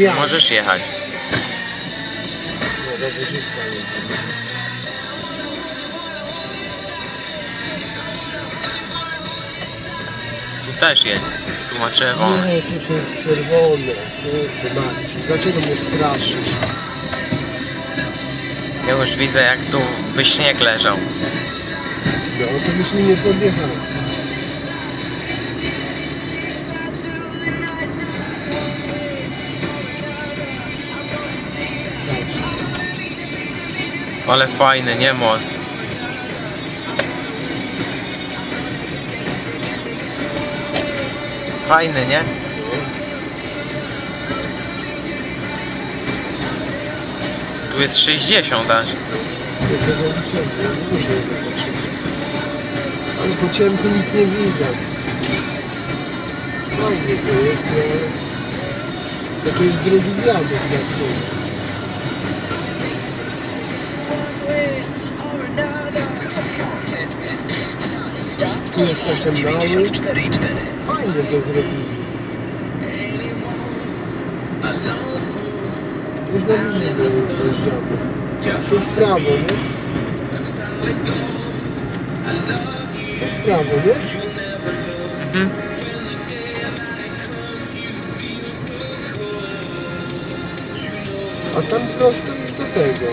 Możesz jechać. No, rowerzysta jest. Tu też jedź. Tu ma czerwony. Nie, tu jest czerwone. Kurczę, Marcin, dlaczego mnie straszysz? Ja już widzę jak tu by śnieg leżał. No, to byś mi nie podjechał. Ale fajny, nie most. Fajny, nie? Tu jest 60 aż. Sobie liczyłem, ja muszę. Ale po ciemku nic nie widać. Fajnie to jest, ale... To tu jest drugi zjadek na tu. Tu jest taki mały. Fajnie to zrobili. Już na bliżej dojeżdżamy. Tu w prawo, nie? Tu w prawo, nie? Mhm. A tam prosto już do tego.